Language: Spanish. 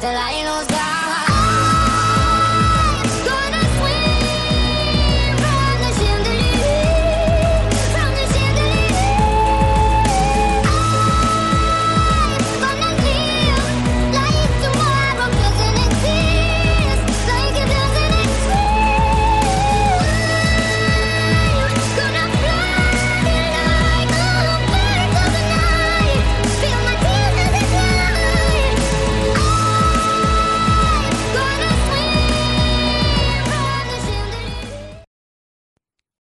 Delilah knows God.